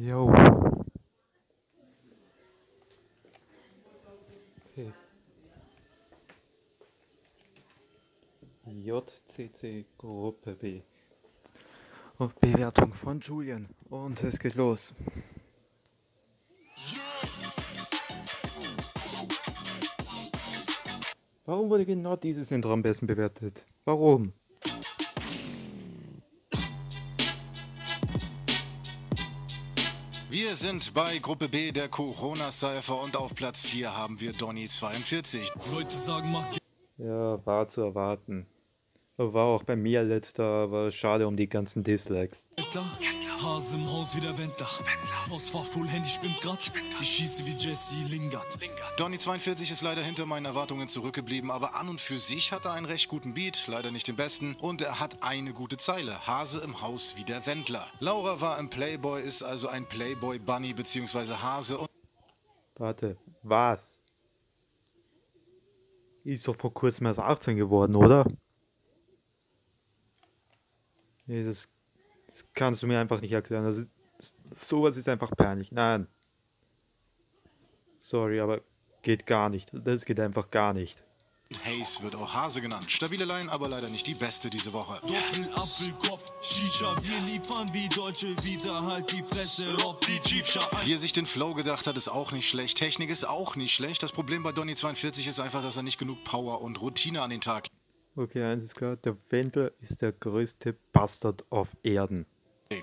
Jo. Okay. JCC Gruppe B. Und Bewertung von Julian. Und es geht los. Warum wurde genau dieses Intro am besten bewertet? Warum? Wir sind bei Gruppe B der Corona-Cypher und auf Platz 4 haben wir Donny 42. Leute sagen, mach Ja, war zu erwarten. War auch bei mir letzter, aber schade um die ganzen Dislikes. Wendler. Hase im Haus wie der Wendler. Haus war full, Handy spinnt grad. Ich schieße wie Jesse Lingard. Donny 42 ist leider hinter meinen Erwartungen zurückgeblieben, aber an und für sich hat er einen recht guten Beat, leider nicht den besten, und er hat eine gute Zeile. Hase im Haus wie der Wendler. Laura war im Playboy, ist also ein Playboy Bunny bzw. Hase und Warte, was? Ist doch vor kurzem erst 18 geworden, oder? Nee, das kannst du mir einfach nicht erklären. Das ist, sowas ist einfach peinlich. Nein. Sorry, aber geht gar nicht. Das geht einfach gar nicht. Hayes wird auch Hase genannt. Stabile Line, aber leider nicht die beste diese Woche. Doppelapfelkopf, Shisha, wir liefern wie Deutsche wieder halt die Fresse auf die Jeepsha. Wie er sich den Flow gedacht hat, ist auch nicht schlecht. Technik ist auch nicht schlecht. Das Problem bei Donny 42 ist einfach, dass er nicht genug Power und Routine an den Tag Okay, eins ist klar. Der Wendler ist der größte Bastard auf Erden.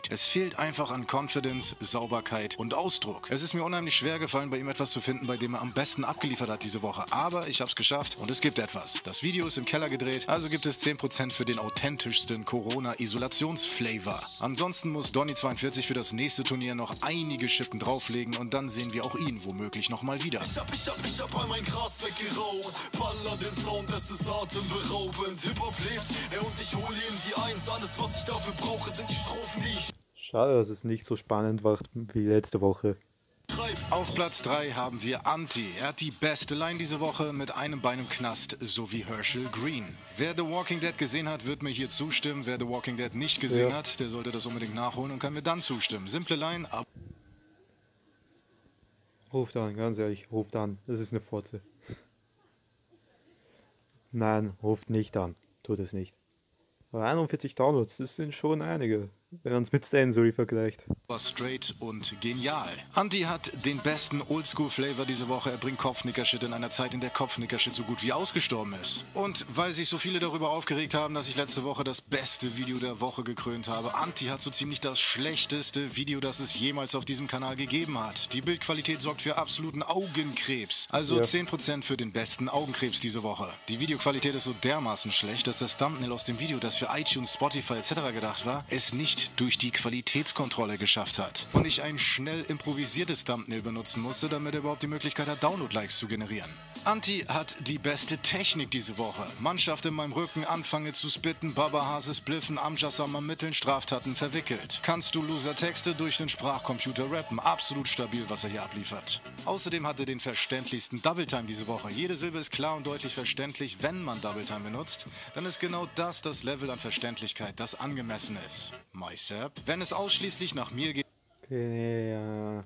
Es fehlt einfach an Confidence, Sauberkeit und Ausdruck. Es ist mir unheimlich schwer gefallen, bei ihm etwas zu finden, bei dem er am besten abgeliefert hat diese Woche. Aber ich habe es geschafft und es gibt etwas. Das Video ist im Keller gedreht, also gibt es 10% für den authentischsten Corona-Isolationsflavor. Ansonsten muss Donny42 für das nächste Turnier noch einige Schippen drauflegen und dann sehen wir auch ihn womöglich nochmal wieder. Ich hab, ich hab, ich hab all mein Gras weggeraucht. Baller den Sound, das ist atemberaubend. Hip-Hop lebt, ey, und ich hol ihm die Eins. Alles, was ich dafür brauche, sind die Strophen, die Schade, dass es nicht so spannend war wie letzte Woche. Auf Platz 3 haben wir Anti. Er hat die beste Line diese Woche mit einem Bein im Knast, so wie Herschel Green. Wer The Walking Dead gesehen hat, wird mir hier zustimmen. Wer The Walking Dead nicht gesehen Ja. hat, der sollte das unbedingt nachholen und kann mir dann zustimmen. Simple Line, aber Ruft an, ganz ehrlich, ruft an. Das ist eine Fotze. Nein, ruft nicht an. Tut es nicht. Aber 41 Downloads, das sind schon einige, wenn man es mit Stansory vergleicht. straight und genial. Anti hat den besten Oldschool-Flavor diese Woche. Er bringt Kopfnickershit in einer Zeit, in der Kopfnickershit so gut wie ausgestorben ist. Und weil sich so viele darüber aufgeregt haben, dass ich letzte Woche das beste Video der Woche gekrönt habe, Anti hat so ziemlich das schlechteste Video, das es jemals auf diesem Kanal gegeben hat. Die Bildqualität sorgt für absoluten Augenkrebs. Also Ja. 10% für den besten Augenkrebs diese Woche. Die Videoqualität ist so dermaßen schlecht, dass das Thumbnail aus dem Video, das für iTunes, Spotify etc. gedacht war, es nicht durch die Qualitätskontrolle geschafft hat. Und ich ein schnell improvisiertes Thumbnail benutzen musste, damit er überhaupt die Möglichkeit hat, Download-Likes zu generieren. Anti hat die beste Technik diese Woche. Mannschaft in meinem Rücken, anfange zu spitten, Baba Hases bliffen, Amjassam am Mitteln, Straftaten verwickelt. Kannst du Loser Texte durch den Sprachcomputer rappen? Absolut stabil, was er hier abliefert. Außerdem hat er den verständlichsten Double Time diese Woche. Jede Silbe ist klar und deutlich verständlich, wenn man Double Time benutzt. Dann ist genau das das Level an Verständlichkeit, das angemessen ist. MySap. Wenn es ausschließlich nach mir geht, Okay, ja.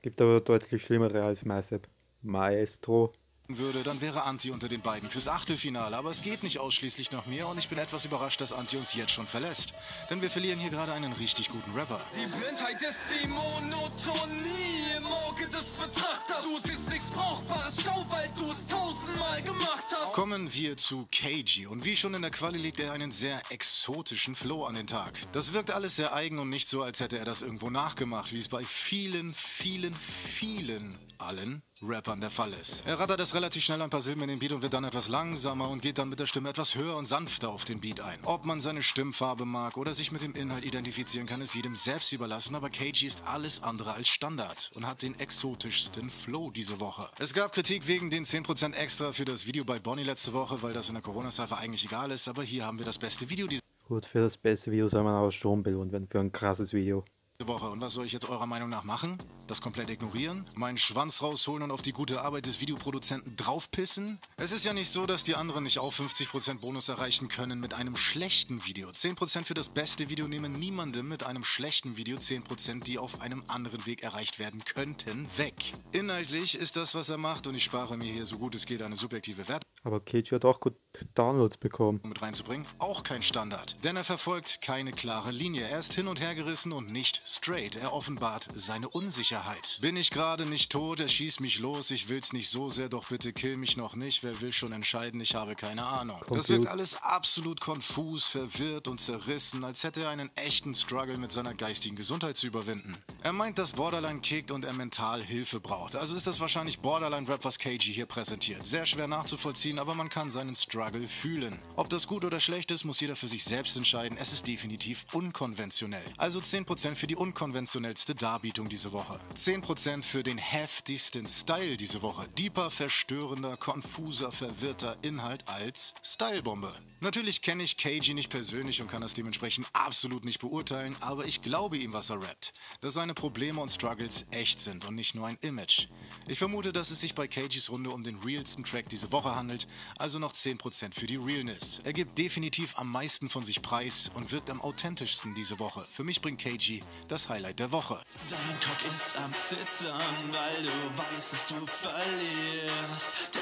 Gibt aber deutlich schlimmere als Maisep. Maestro. Würde, dann wäre Anti unter den beiden fürs Achtelfinale. Aber es geht nicht ausschließlich nach mir und ich bin etwas überrascht, dass Anti uns jetzt schon verlässt. Denn wir verlieren hier gerade einen richtig guten Rapper. Die Blindheit ist die Monotonie im Auge des Betrachters. Du siehst nichts Brauchbares, schau, weil du es tausendmal gemacht hast. Kommen wir zu KG. Und wie schon in der Quali legt er einen sehr exotischen Flow an den Tag. Das wirkt alles sehr eigen und nicht so, als hätte er das irgendwo nachgemacht, wie es bei vielen, vielen, vielen allen Rappern der Fall ist. Er rattert das relativ schnell ein paar Silben in den Beat und wird dann etwas langsamer und geht dann mit der Stimme etwas höher und sanfter auf den Beat ein. Ob man seine Stimmfarbe mag oder sich mit dem Inhalt identifizieren kann, ist jedem selbst überlassen, aber KG ist alles andere als Standard und hat den exotischsten Flow diese Woche. Es gab Kritik wegen den 10% extra für das Video bei Bonnie letzte Woche, weil das in der Corona-Cypher eigentlich egal ist, aber hier haben wir das beste Video Gut, für das beste Video soll man aber schon belohnt werden, für ein krasses Video. Woche. Und was soll ich jetzt eurer Meinung nach machen? Das komplett ignorieren? Meinen Schwanz rausholen und auf die gute Arbeit des Videoproduzenten draufpissen? Es ist ja nicht so, dass die anderen nicht auch 50% Bonus erreichen können mit einem schlechten Video. 10% für das beste Video nehmen niemandem mit einem schlechten Video 10%, die auf einem anderen Weg erreicht werden könnten, weg. Inhaltlich ist das, was er macht, und ich spare mir hier so gut es geht eine subjektive Wertung. Aber Cage hat auch gut Downloads bekommen. mit reinzubringen, auch kein Standard. Denn er verfolgt keine klare Linie. Er ist hin und her gerissen und nicht straight. Er offenbart seine Unsicherheit. Bin ich gerade nicht tot, er schießt mich los, ich will's nicht so sehr, doch bitte kill mich noch nicht. Wer will schon entscheiden, ich habe keine Ahnung. Das wirkt alles absolut konfus, verwirrt und zerrissen, als hätte er einen echten Struggle mit seiner geistigen Gesundheit zu überwinden. Er meint, dass Borderline kickt und er mental Hilfe braucht. Also ist das wahrscheinlich Borderline-Rap, was KG hier präsentiert. Sehr schwer nachzuvollziehen, aber man kann seinen Struggle fühlen. Ob das gut oder schlecht ist, muss jeder für sich selbst entscheiden. Es ist definitiv unkonventionell. Also 10% für die unkonventionellste Darbietung diese Woche. 10% für den heftigsten Style diese Woche. Deeper, verstörender, konfuser, verwirrter Inhalt als Stylebombe. Natürlich kenne ich KG nicht persönlich und kann das dementsprechend absolut nicht beurteilen, aber ich glaube ihm, was er rappt. Dass seine Probleme und Struggles echt sind und nicht nur ein Image. Ich vermute, dass es sich bei KGs Runde um den realsten Track diese Woche handelt, also noch 10% für die Realness. Er gibt definitiv am meisten von sich preis und wirkt am authentischsten diese Woche. Für mich bringt KG das Highlight der Woche. Dein Cock ist am Zittern, weil du weißt, dass du verlierst.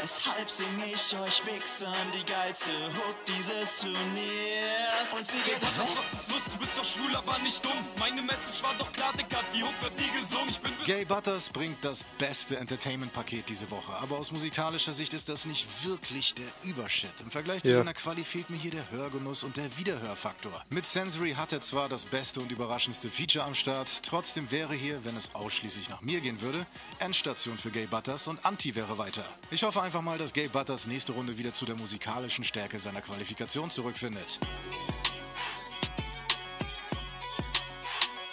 Deshalb sing ich euch Wichsern die geilste Hook dieses Turniers. Und sie geht was ist los? Du bist doch schwul, aber nicht dumm. Meine Message war doch klar, Dicker, die Hook wird nie gesungen. Ich bin Gay Butters bringt das beste Entertainment-Paket diese Woche, aber aus musikalischer Sicht ist das nicht wirklich der Übershit. Im Vergleich zu Ja. seiner Quali fehlt mir hier der Hörgenuss und der Wiederhörfaktor. Mit Sensory hat er zwar das beste und überraschendste Feature am Start, trotzdem wäre hier, wenn es ausschließlich nach mir gehen würde, Endstation für Gay Butters und Anti wäre weiter. Ich hoffe einfach mal, dass Gay Butters nächste Runde wieder zu der musikalischen Stärke seiner Qualifikation zurückfindet.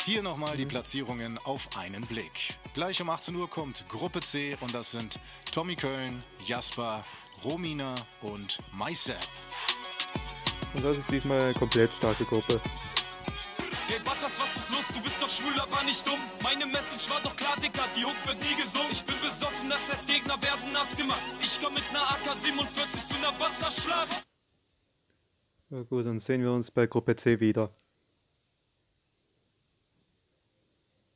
Hier nochmal die Platzierungen auf einen Blick. Gleich um 18 Uhr kommt Gruppe C und das sind Tommy Köln, Jasper, Romina und MySap. Und das ist diesmal eine komplett starke Gruppe. Hey Butters, was ist los? Du bist doch schwul, aber nicht dumm. Meine Message war doch klar, Dicker, die Hook wird nie gesungen. Ich bin besoffen, das heißt Gegner werden nass gemacht. Ich komm mit ner AK-47 zu ner Wasserschlacht. Na gut, dann sehen wir uns bei Gruppe C wieder.